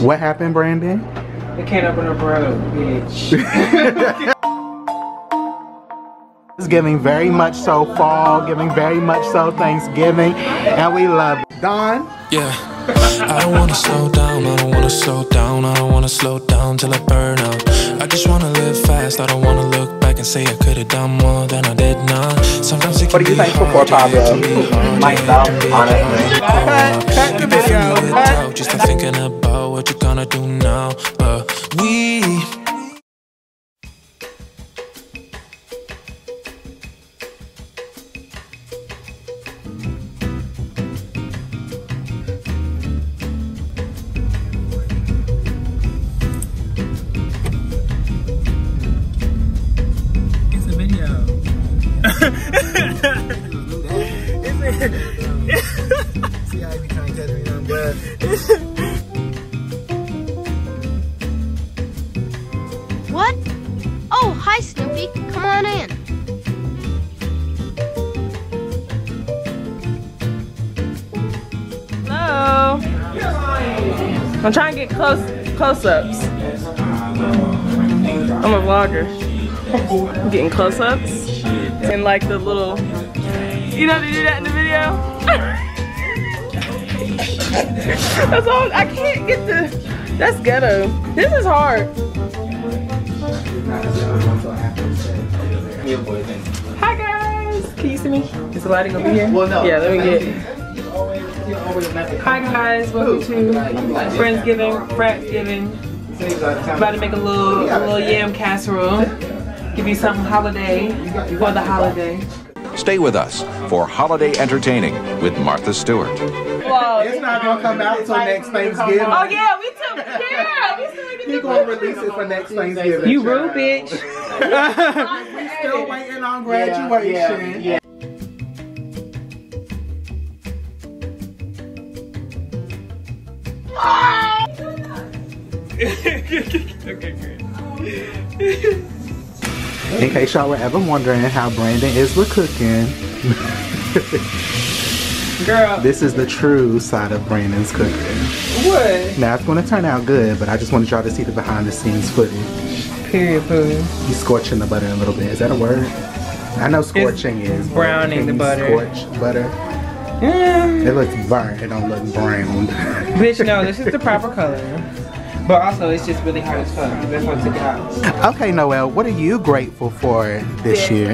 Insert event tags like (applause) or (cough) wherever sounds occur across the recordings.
What happened, Brandon? They can't open up road, bitch. (laughs) It's giving very much so fall, giving very much so Thanksgiving, and we love it. Don? Yeah. I don't wanna slow down, I don't wanna slow down, I don't wanna slow down till I burn out. I just wanna live fast, I don't wanna look back and say I could've done more than I did not. Sometimes it can What are you be thankful hard, for, yeah, it Pablo? can be hard, Myself, yeah, it can be honestly. hard. Cut, cut the I feel video. it Cut. out, Just thinking about what you're gonna do now. But we I'm trying to get close close-ups. I'm a vlogger. I'm getting close-ups and like the little. You know they do that in the video. (laughs) That's all. I can't get the. That's ghetto. This is hard. Hi guys. Can you see me? Is the lighting over here? Well, no. Yeah. Let me get. Hi guys, welcome to Friendsgiving, Fratsgiving. About to make a little a little yam casserole. Give you something holiday for the holiday. Stay with us for Holiday Entertaining with Martha Stewart. It's not gonna come out until next Thanksgiving. Oh yeah, we took yeah, we still He gonna release it for next Thanksgiving. You rude bitch. we (laughs) still waiting on graduation. (laughs) In case y'all were ever wondering how Brandon is with cooking, (laughs) Girl, this is the true side of Brandon's cooking. what? Now it's gonna turn out good, but I just wanted y'all to see the behind the scenes footage. Period food. He's scorching the butter a little bit. Is that a word? I know scorching is browning the butter. Scorch butter. Mm. It looks burnt. It don't look browned. Bitch, no, this is the (laughs) proper color. But also, it's just really hot as fuck. That's why I took it out. okay, Noel, what are you grateful for this year?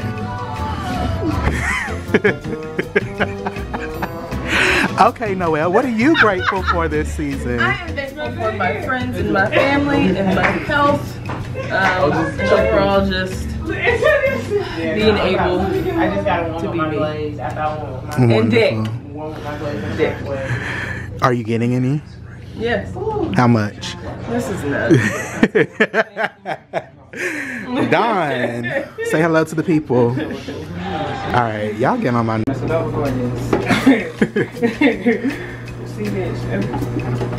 okay, Noel, what are you grateful for this season? I am grateful for my friends and my family and my health. Um, overall, just being able I just got one to be my me. glaze. I found one with my and dick. Wonderful. one with my glaze. and Dick. Are you getting any? Yes, How much? this is (laughs) nuts. Don, say hello to the people. All right, y'all get on my. So don't record this. See, bitch.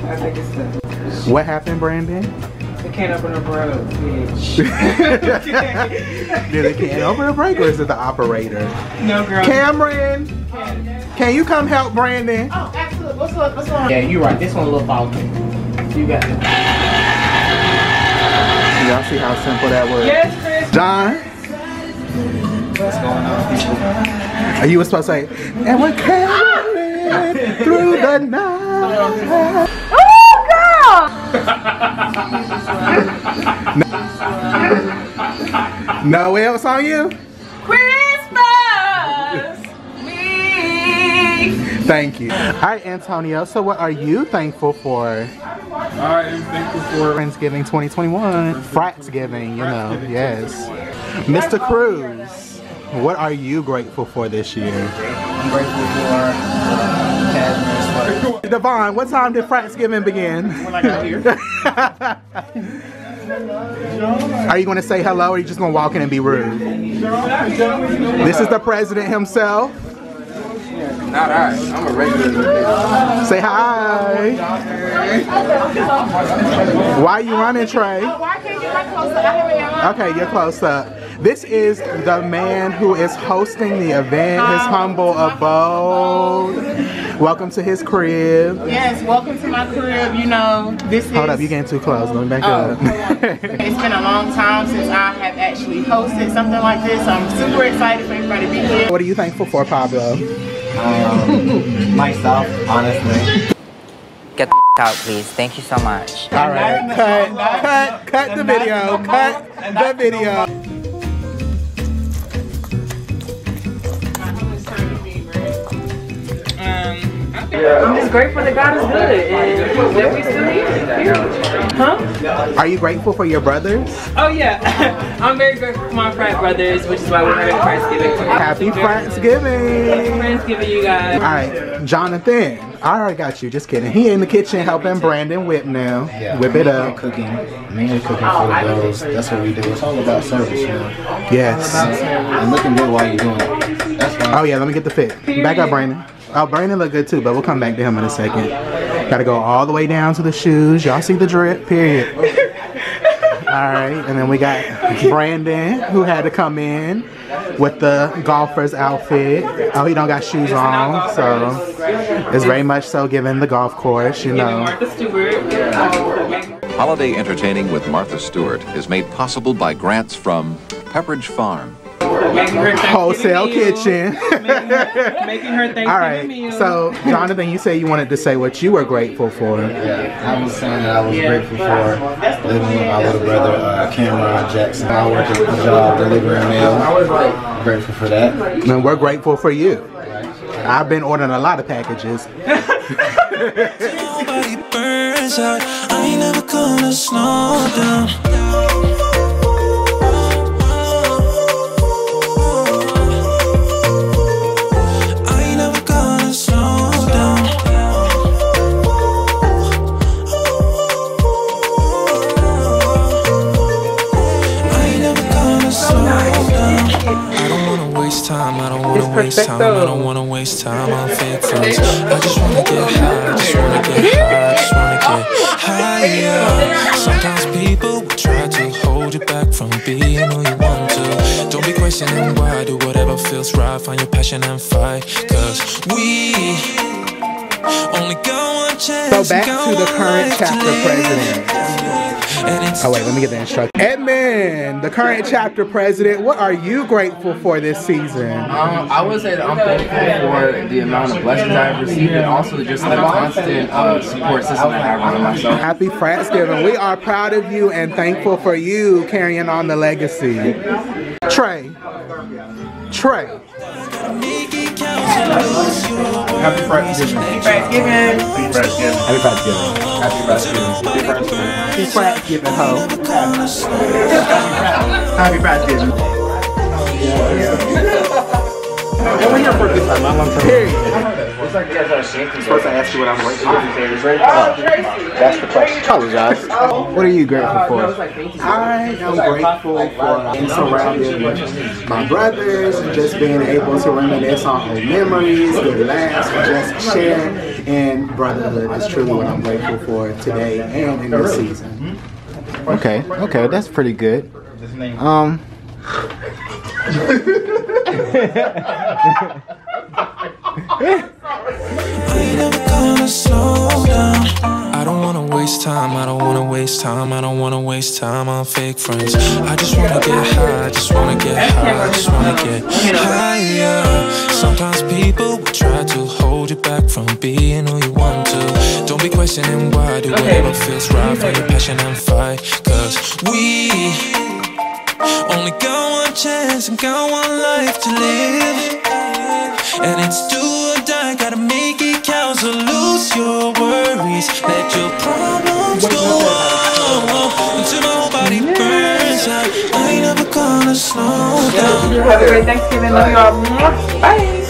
I think it's nuts. What happened, Brandon? They can't open up road, bitch. (laughs) Did it can over the break or is it the operator? No, girl. Cameron, can you come help Brandon? Oh, absolutely. What's up? What's going on? Yeah, you're right. This one a little faulty. You got it. Y'all see how simple that was? Yes, Chris. John, What's going on? are you supposed to say, and we're carrying through the night? (laughs) No, it's on you? Thank you. All right, Antonio, so what are you thankful for? I am thankful for Friendsgiving 2021. Fratsgiving, you know, yes. Mr. Cruz, what are you grateful for this year? I'm grateful for uh, cashmere. Devon, what time did Fratsgiving begin? When I got here. Are you going to say hello or are you just going to walk in and be rude? This is the president himself. Not I. I'm a regular. Say hi. Why are you running, Trey? Oh, why get close up? I haven't got Okay, you're close up. This is the man who is hosting the event, his humble abode. Welcome to his crib. Yes, welcome to my crib. You know, this is. Hold up, you getting too close. Let me back Oh, up. it's been a long time since I have actually hosted something like this. I'm super excited for everybody to be here. what are you thankful for, Pablo? (laughs) myself, honestly. Get the out, please. Thank you so much. All right, cut, cut, cut the video, cut the video. I'm just grateful that God is good and that we still here. Period. Huh? Are you grateful for your brothers? Oh yeah, (laughs) I'm very grateful for my frat brothers, which is why we're having Friendsgiving. Happy Happy Friendsgiving! Friendsgiving, you guys. All right, Jonathan. I already got you. Just kidding. He in the kitchen helping Brandon whip now. Whip it up. Cooking, mainly cooking for the girls. That's what we do. It's all about service, you know. Yes. And looking good while you're doing it. That's why. Oh yeah, let me get the fit. Back up, Brandon. Oh, Brandon look good too, but we'll come back to him in a second. Gotta go all the way down to the shoes. Y'all see the drip, period. All right, and then we got Brandon, who had to come in with the golfer's outfit. Oh, he don't got shoes on, so it's very much so given the golf course, you know. Holiday entertaining with Martha Stewart is made possible by grants from Pepperidge Farm. Making her Thanksgiving Wholesale kitchen. Making her Thanksgiving All right, meal. so Jonathan, you say you wanted to say what you were grateful for. Yeah, I was saying that I was grateful for living with my little brother, uh, Cameron Jackson. I work at the job delivering mail. I was like, grateful for that. And we're grateful for you. I've been ordering a lot of packages. (laughs) waste time. I don't wanna waste time on fake friends. I just wanna get high. I just wanna get high. I just wanna get higher. Sometimes people will try to hold you back from being who you want to. Don't be questioning why. Do whatever feels right. Find your passion and fight. Cause we only got one chance. So back to the current chapter president. And Oh wait, let me get the instruction. Edmund, the current chapter president, what are you grateful for this season? Um, I would say that I'm thankful for the amount of blessings I've received and also just the constant uh, support system that I have around myself. Happy Friendsgiving. We are proud of you and thankful for you carrying on the legacy. Trey. Trey. make it count to lose your Happy Friendsgiving. Thanksgiving. Happy Friendsgiving. Happy Thanksgiving. Happy Friendsgiving. Happy Friendsgiving. Happy Friendsgiving, ho. Happy Friendsgiving. Period. Supposed to ask you what I'm grateful for. That's the question. Apologize. What are you grateful for? I am grateful for being surrounded with my brothers just being able to reminisce on old memories, good laughs, just share in brotherhood is truly what I'm grateful for today and in this season. Okay, okay, that's pretty good. Um, (laughs) (laughs) slow down. I don't wanna waste time, I don't wanna waste time, I don't wanna waste time on fake friends. I just wanna get high, I just wanna get high, I just wanna get higher. Sometimes people will try to hold you back from being who you want to. Don't be questioning why, do whatever feels right, find your passion and fight. Cause we only got one chance and got one life to live. And it's do gotta make it count. So lose your worries, let your problems go on until my whole body burns out. I ain't never gonna slow down. Have a great Thanksgiving. Love you all. Bye.